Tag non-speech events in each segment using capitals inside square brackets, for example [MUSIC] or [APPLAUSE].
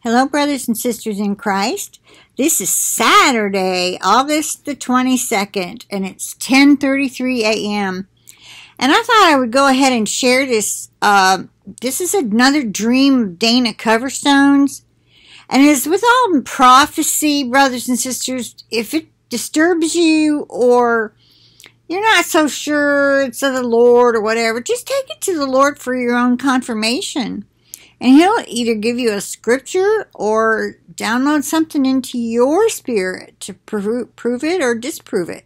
Hello, brothers and sisters in Christ. This is Saturday, August the 22nd, and it's 10:33 a.m. And I thought I would go ahead and share this. Uh, this is another dream of Dana Coverstone's, and it's with all prophecy, brothers and sisters. If it disturbs you or you're not so sure it's of the Lord or whatever, just take it to the Lord for your own confirmation. And he'll either give you a scripture or download something into your spirit to prove, prove it or disprove it.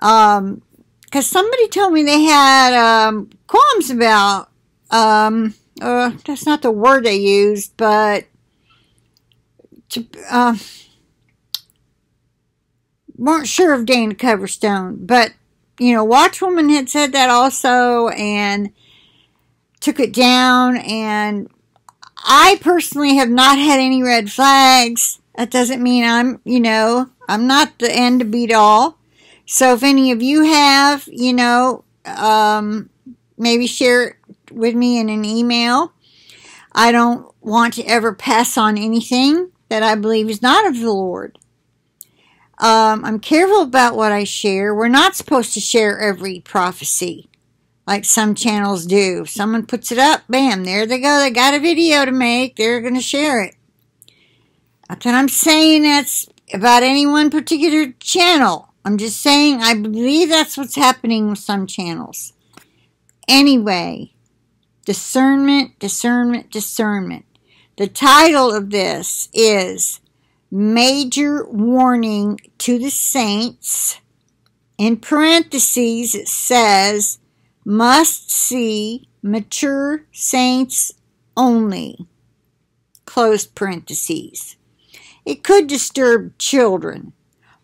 Um, because somebody told me they had um, qualms about, um, uh, that's not the word they used, but to, uh, weren't sure of Dana Coverstone. But, you know, Watchwoman had said that also, and took it down and I personally have not had any red flags. That doesn't mean I'm, you know, I'm not the end to beat all. So if any of you have, you know, um, maybe share it with me in an email. I don't want to ever pass on anything that I believe is not of the Lord. Um, I'm careful about what I share. We're not supposed to share every prophecy like some channels do. If Someone puts it up, bam, there they go. They got a video to make. They're going to share it. Not that I'm saying that's about any one particular channel. I'm just saying I believe that's what's happening with some channels. Anyway, discernment, discernment, discernment. The title of this is Major Warning to the Saints. In parentheses, it says, must see mature saints only. Parentheses. It could disturb children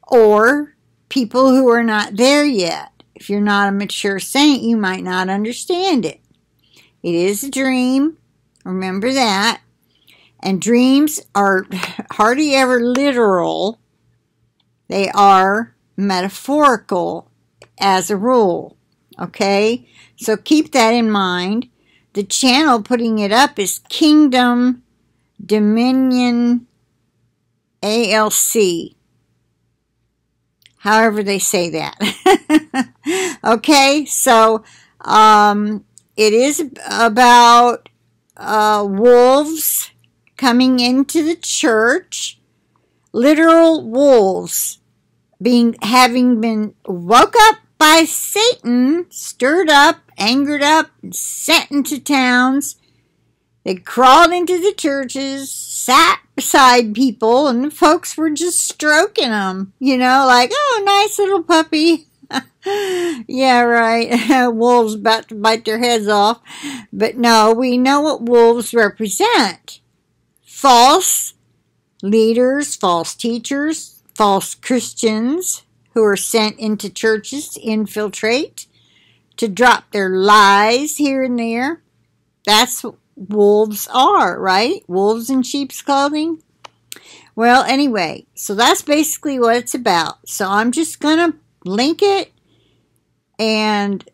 or people who are not there yet. If you're not a mature saint, you might not understand it. It is a dream. Remember that. And dreams are [LAUGHS] hardly ever literal. They are metaphorical as a rule. Okay? So keep that in mind. The channel putting it up is Kingdom Dominion ALC. However they say that. [LAUGHS] okay, so um, it is about uh, wolves coming into the church, literal wolves being having been woke up by Satan, stirred up, angered up, and sent into towns. They crawled into the churches, sat beside people, and the folks were just stroking them, you know, like, oh, nice little puppy. [LAUGHS] yeah, right. [LAUGHS] wolves about to bite their heads off. But no, we know what wolves represent false leaders, false teachers, false Christians, who are sent into churches to infiltrate, to drop their lies here and there. That's what wolves are, right? Wolves in sheep's clothing. Well, anyway, so that's basically what it's about. So I'm just going to link it. And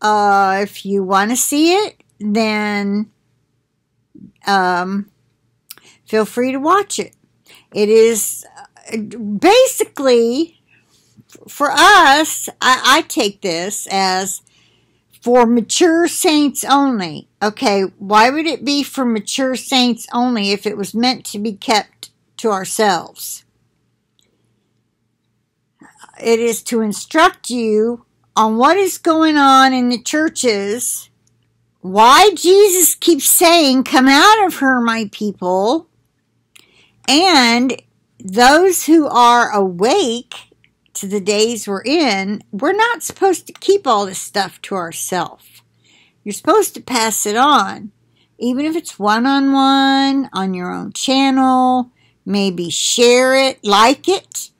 uh, if you want to see it, then um, feel free to watch it. It is uh, basically for us, I, I take this as for mature saints only. Okay, why would it be for mature saints only if it was meant to be kept to ourselves? It is to instruct you on what is going on in the churches, why Jesus keeps saying, Come out of her, my people, and those who are awake to the days we're in, we're not supposed to keep all this stuff to ourselves. You're supposed to pass it on, even if it's one on one, on your own channel, maybe share it, like it.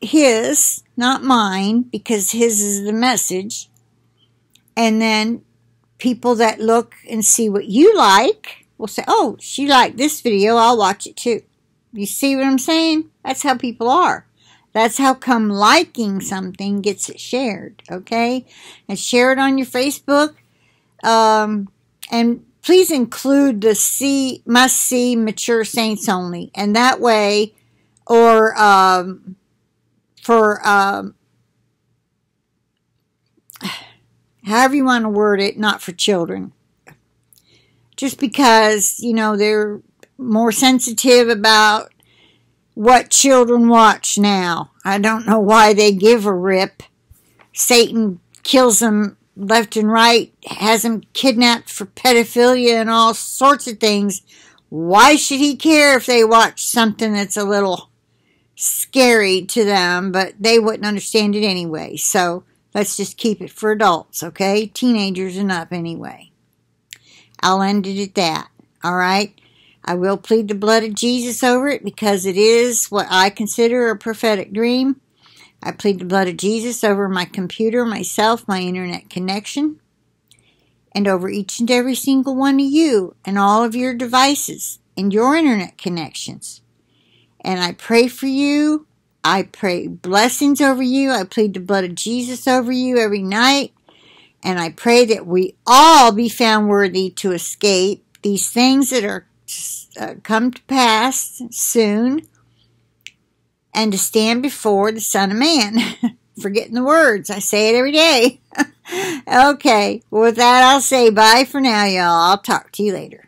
His, not mine, because his is the message. And then people that look and see what you like will say, oh, she liked this video, I'll watch it too. You see what I'm saying? That's how people are. That's how come liking something gets it shared, okay? And share it on your Facebook. Um, and please include the see must see mature saints only, and that way, or um, for um, [SIGHS] however you want to word it, not for children. Just because you know they're more sensitive about what children watch now. I don't know why they give a rip. Satan kills them left and right, has them kidnapped for pedophilia and all sorts of things. Why should he care if they watch something that's a little scary to them, but they wouldn't understand it anyway. So let's just keep it for adults, okay? Teenagers and up anyway. I'll end it at that, all right? I will plead the blood of Jesus over it because it is what I consider a prophetic dream. I plead the blood of Jesus over my computer, myself, my internet connection, and over each and every single one of you and all of your devices and your internet connections. And I pray for you. I pray blessings over you. I plead the blood of Jesus over you every night. And I pray that we all be found worthy to escape these things that are uh, come to pass soon and to stand before the Son of Man. [LAUGHS] Forgetting the words. I say it every day. [LAUGHS] okay. Well, with that, I'll say bye for now, y'all. I'll talk to you later.